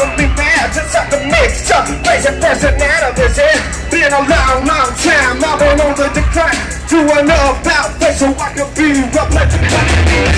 probably mad. Just like a mixed up Crazy personality Been a long, long time I've been on the decline. Doing about face so I can be replaced